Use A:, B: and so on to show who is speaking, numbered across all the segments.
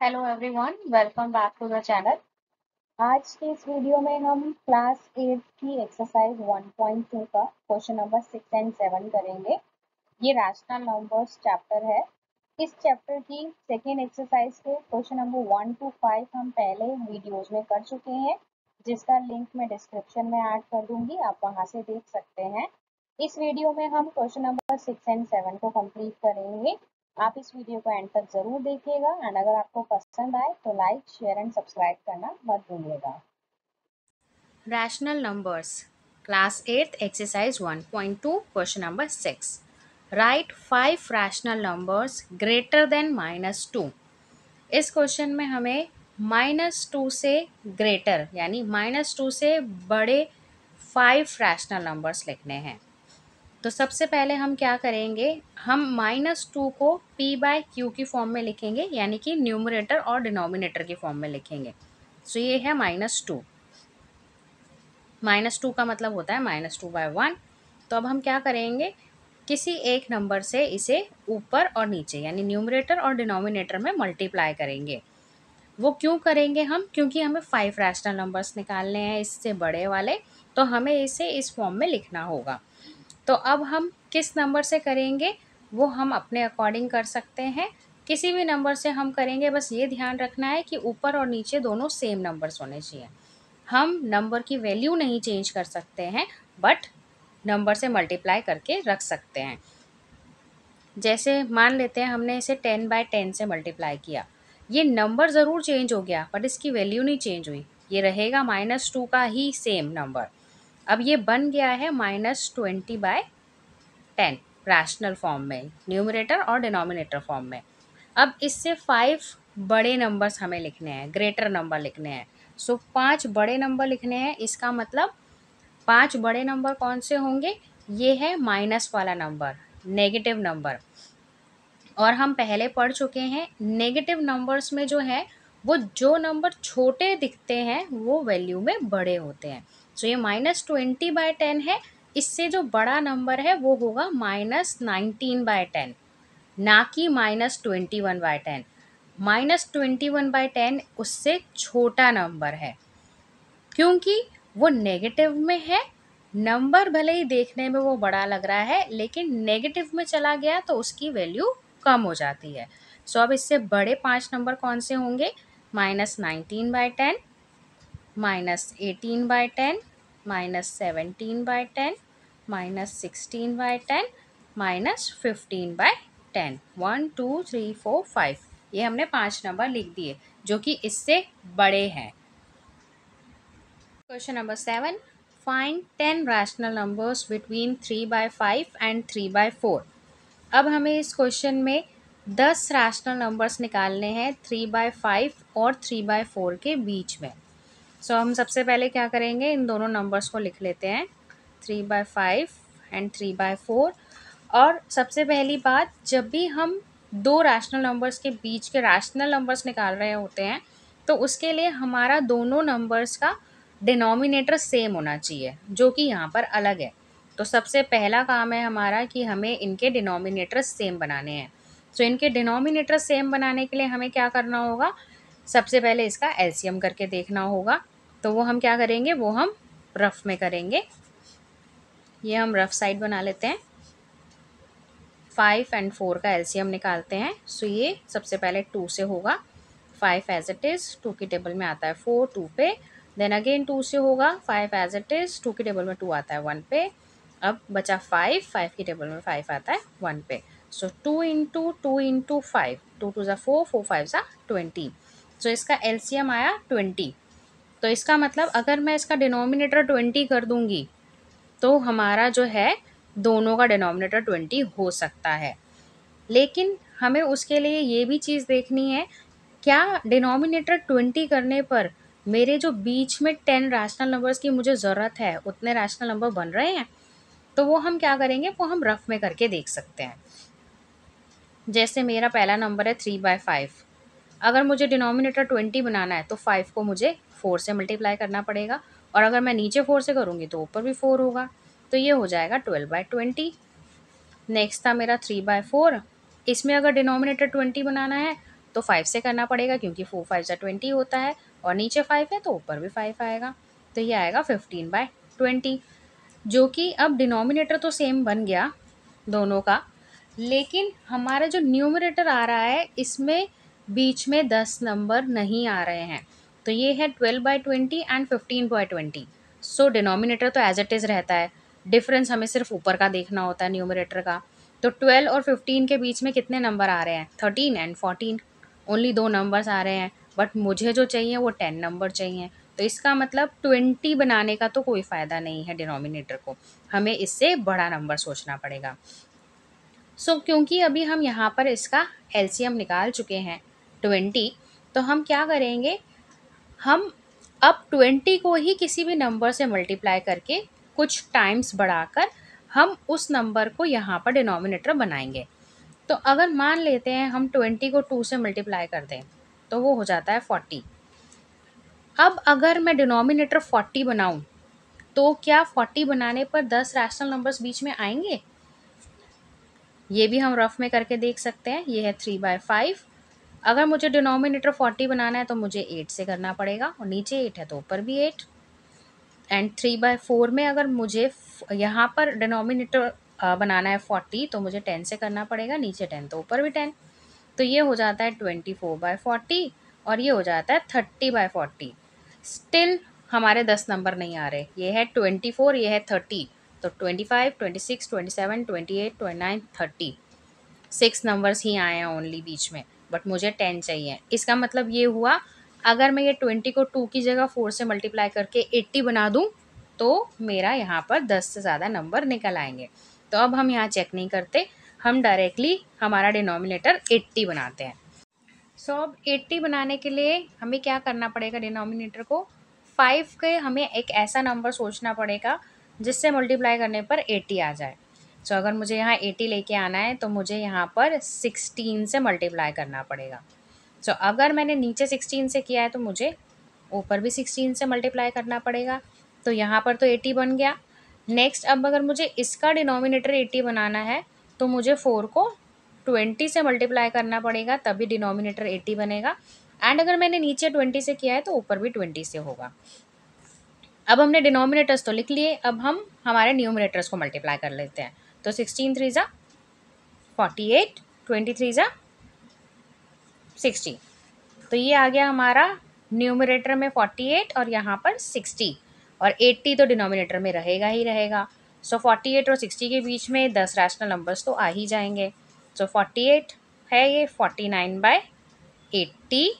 A: Hello everyone welcome back to the channel आज के इस वीडियो में हम क्लास एट की एक्सरसाइज 1.2 का question number six and seven करेंगे। ये रैशनल नंबर्स चैप्टर है। इस चैप्टर की सेकेंड एक्सरसाइज के question number one two five हम पहले वीडियोज़ में कर चुके हैं, जिसका लिंक मैं डिस्क्रिप्शन में ऐड कर दूँगी, आप वहाँ से देख सकते हैं। इस वीडियो में हम question number six and seven को कंप्लीट करेंगे। आप इस वीडियो को एंड तक ज़रूर देखिएगा एंड अगर आपको पसंद आए तो लाइक शेयर एंड सब्सक्राइब करना मत भूलिएगा।
B: Rational numbers class eight exercise 1.2 question number six right five rational numbers greater than minus two इस क्वेश्चन में हमें माइनस टू से ग्रेटर यानी माइनस टू से बड़े फाइव रैशनल नंबर्स लिखने हैं। तो सबसे पहले हम क्या करेंगे? हम माइनस टू को पी बाय क्यू की फॉर्म में लिखेंगे, यानी कि न्यूमरेटर और डिनोमिनेटर की फॉर्म में लिखेंगे। सो so, ये है माइनस टू माइनस टू का मतलब होता है माइनस टू बाय वन तो अब हम क्या करेंगे? किसी एक नंबर से इसे ऊपर और नीचे, यानी न्यूमरेटर और डिनोमिनेटर में मल्टीप्लाई करेंगे। वो क्यों करेंगे हम? क्योंकि हमें फाइव रैशनल नंबर्स निकालने हैं, इससे बड़े वाले तो हमें इसे इस फॉर्म में लिखना होगा। तो अब हम किस नंबर से करेंगे, वो हम अपने अकॉर्डिंग कर सकते हैं। किसी भी नंबर से हम करेंगे, बस ये ध्यान रखना है कि ऊपर और नीचे दोनों सेम नंबर्स होने चाहिए। हम नंबर की वैल्यू नहीं चेंज कर सकते हैं बट नंबर से मल्टीप्लाई करके रख सकते हैं। जैसे मान लेते हैं, हमने इसे टेन बाय टेन से मल्टीप्लाई किया। ये नंबर ज़रूर चेंज हो गया बट इसकी वैल्यू नहीं चेंज हुई। ये रहेगा माइनस टू का ही सेम नंबर अब ये बन गया है minus twenty by ten rational form में न्यूमरेटर और डिनोमिनेटर फॉर्म में। अब इससे फाइव बड़े नंबर्स हमें लिखने हैं ग्रेटर नंबर लिखने हैं। सो so, पाँच बड़े नंबर लिखने हैं इसका मतलब पाँच बड़े नंबर कौन से होंगे? ये है माइनस वाला नंबर नेगेटिव नंबर और हम पहले पढ़ चुके हैं नेगेटिव नंबर्स में जो है वो जो नंबर छोटे दिखते हैं वो वैल्यू में बड़े होते हैं। सो ये माइनस ट्वेंटी बाय टेन है। इससे जो बड़ा नंबर है वो होगा माइनस नाइनटीन बाय टेन ना कि minus twenty one by ten minus twenty one by ten उससे छोटा नंबर है क्योंकि वो नेगेटिव में है। नंबर भले ही देखने में वो बड़ा लग रहा है लेकिन नेगेटिव में चला गया तो उसकी वैल्यू कम हो जाती है। सो so, अब इससे बड़े पाँच नंबर कौन से होंगे? Minus nineteen by ten minus eighteen by ten minus seventeen by ten minus sixteen by ten minus fifteen by ten one two three four five ये हमने पाँच नंबर लिख दिए, जो कि इससे बड़े हैं। Question number seven find ten rational numbers between three by five and three by four अब हमें इस क्वेश्चन में दस रैशनल नंबर्स निकालने हैं थ्री बाय फाइव और थ्री बाय फोर के बीच में। सो so, हम सबसे पहले क्या करेंगे? इन दोनों नंबर्स को लिख लेते हैं। Three by five and three by four और सबसे पहली बात जब भी हम दो रैशनल नंबर्स के बीच के रैशनल नंबर्स निकाल रहे होते हैं तो उसके लिए हमारा दोनों नंबर्स का डिनोमिनेटर सेम होना चाहिए जो कि यहाँ पर अलग है। तो सबसे पहला काम है हमारा कि हमें इनके डिनोमिनेटर सेम बनाने हैं। सो so, इनके डिनोमिनेटर सेम बनाने के लिए हमें क्या करना होगा? सबसे पहले इसका एलसीएम करके देखना होगा। तो वो हम क्या करेंगे? वो हम रफ़ में करेंगे। ये हम रफ़ साइड बना लेते हैं। फाइव एंड फोर का एलसीएम निकालते हैं। सो ये सबसे पहले टू से होगा। Five as it is, two की टेबल में आता है फोर, टू पे। देन अगेन टू से होगा। Five as it is, two की टेबल में टू आता है वन पे। अब बचा फाइव फाइव की टेबल में फाइव आता है वन पे। So two into two into five. Two two ज़ा फोर फोर फाइव ज़ा ट्वेंटी। सो इसका एलसीएम आया ट्वेंटी। तो इसका मतलब अगर मैं इसका डिनोमिनेटर ट्वेंटी कर दूँगी तो हमारा जो है, दोनों का डिनोमिनेटर ट्वेंटी हो सकता है। लेकिन हमें उसके लिए ये भी चीज़ देखनी है, क्या डिनोमिनेटर ट्वेंटी करने पर मेरे जो बीच में टेन रैशनल नंबर्स की मुझे ज़रूरत है, उतने रैशनल नंबर बन रहे हैं तो वो हम क्या करेंगे, वो हम रफ में करके देख सकते हैं। जैसे मेरा पहला नंबर है थ्री बाय फाइव अगर मुझे डिनोमिनेटर ट्वेंटी बनाना है तो फाइव को मुझे फोर से मल्टीप्लाई करना पड़ेगा। और अगर मैं नीचे फोर से करूँगी तो ऊपर भी फोर होगा। तो ये हो जाएगा ट्वेल्व बाई ट्वेंटी नेक्स्ट था मेरा थ्री बाय फोर इसमें अगर डिनोमिनेटर ट्वेंटी बनाना है तो फाइव से करना पड़ेगा, क्योंकि फोर फाइव ज़ा ट्वेंटी होता है। और नीचे फाइव है तो ऊपर भी फाइव आएगा। तो ये आएगा फिफ्टीन बाय ट्वेंटी जो कि अब डिनोमिनेटर तो सेम बन गया दोनों का, लेकिन हमारा जो न्यूमिनेटर आ रहा है, इसमें बीच में दस नंबर नहीं आ रहे हैं। तो ये है twelve by twenty and fifteen by twenty so denominator तो एज इट इज़ रहता है। डिफरेंस हमें सिर्फ़ ऊपर का देखना होता है न्यूमरेटर का। तो ट्वेल्व और फिफ्टीन के बीच में कितने नंबर आ रहे हैं? थर्टीन एंड फोर्टीन ओनली दो नंबर्स आ रहे हैं। बट मुझे जो चाहिए वो टेन नंबर चाहिए। तो इसका मतलब ट्वेंटी बनाने का तो कोई फ़ायदा नहीं है डिनोमिनेटर को। हमें इससे बड़ा नंबर सोचना पड़ेगा। सो so, क्योंकि अभी हम यहाँ पर इसका एलसीएम निकाल चुके हैं। ट्वेंटी तो हम क्या करेंगे? हम अब ट्वेंटी को ही किसी भी नंबर से मल्टीप्लाई करके कुछ टाइम्स बढ़ाकर हम उस नंबर को यहाँ पर डिनोमिनेटर बनाएँगे। तो अगर मान लेते हैं हम ट्वेंटी को टू से मल्टीप्लाई कर दें तो वो हो जाता है फोर्टी अब अगर मैं डिनोमिनेटर फोर्टी बनाऊँ तो क्या फोर्टी बनाने पर दस रैशनल नंबर्स बीच में आएँगे? ये भी हम रफ में करके देख सकते हैं। ये है थ्री बाय फाइव अगर मुझे डिनोमिनेटर फोर्टी बनाना है तो मुझे एट से करना पड़ेगा और नीचे एट है तो ऊपर भी eight and three by four में अगर मुझे यहाँ पर डिनोमिनेटर बनाना है फोर्टी तो मुझे टेन से करना पड़ेगा, नीचे टेन तो ऊपर भी टेन तो ये हो जाता है ट्वेंटी फोर बाय फोर्टी और ये हो जाता है थर्टी बाय फोर्टी स्टिल हमारे दस नंबर नहीं आ रहे. ये है ट्वेंटी फोर ये है थर्टी तो twenty five twenty six twenty seven twenty eight twenty nine thirty six numbers ही आए हैं ओनली बीच में. बट मुझे टेन चाहिए। इसका मतलब ये हुआ, अगर मैं ये ट्वेंटी को टू की जगह फोर से मल्टीप्लाई करके एट्टी बना दूँ तो मेरा यहाँ पर दस से ज़्यादा नंबर निकल आएँगे। तो अब हम यहाँ चेक नहीं करते, हम डायरेक्टली हमारा डिनोमिनेटर एट्टी बनाते हैं। सो अब एट्टी बनाने के लिए हमें क्या करना पड़ेगा डिनोमिनेटर को? फाइव के हमें एक ऐसा नंबर सोचना पड़ेगा, जिससे मल्टीप्लाई करने पर एट्टी आ जाए। सो so, अगर मुझे यहाँ एटी लेके आना है तो मुझे यहाँ पर सिक्सटीन से मल्टीप्लाई करना पड़ेगा। सो so, अगर मैंने नीचे सिक्सटीन से किया है तो मुझे ऊपर भी सिक्सटीन से मल्टीप्लाई करना पड़ेगा। तो यहाँ पर तो एटी बन गया। नेक्स्ट अब अगर मुझे इसका डिनोमिनेटर एटी बनाना है तो मुझे फोर को ट्वेंटी से मल्टीप्लाई करना पड़ेगा तभी डिनोमिनेटर एटी बनेगा। एंड अगर मैंने नीचे ट्वेंटी से किया है तो ऊपर भी ट्वेंटी से होगा। अब हमने डिनोमिनेटर्स तो लिख लिए अब हम हमारे न्यूमिनेटर्स को मल्टीप्लाई कर लेते हैं। तो सिक्सटीन थ्री ज़ा फोर्टी एट ट्वेंटी थ्री ज़ा सिक्सटी तो ये आ गया हमारा न्यूमिनेटर में फोर्टी एट और यहाँ पर सिक्सटी और एट्टी तो डिनोमिनेटर में रहेगा ही रहेगा. सो फोर्टी एट और सिक्सटी के बीच में दस रैशनल नंबर्स तो आ ही जाएँगे. सो फोर्टी एट है ये forty nine by eighty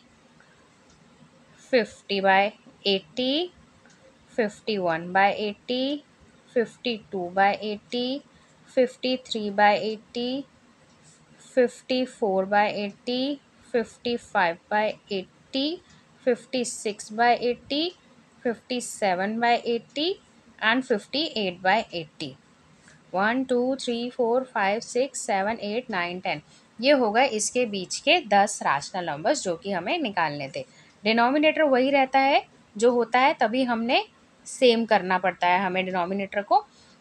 B: fifty by eighty fifty one by eighty fifty two by eighty fifty three by eighty fifty four by eighty fifty five by eighty fifty six by eighty fifty seven by eighty and fifty eight by eighty one two three four five six seven eight nine ten ये होगा इसके बीच के दस rational numbers जो कि हमें निकालने थे। डिनोमिनेटर वही रहता है, जो होता है तभी हमने सेम करना पड़ता है हमें डिनोमिनेटर को।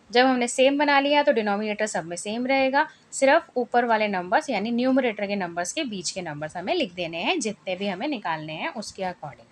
B: जब हमने सेम बना लिया तो डिनोमिनेटर सब में सेम रहेगा। सिर्फ़ ऊपर वाले नंबर्स यानी न्यूमरेटर के नंबर्स के बीच के नंबर्स हमें लिख देने हैं, जितने भी हमें निकालने हैं, उसके अकॉर्डिंग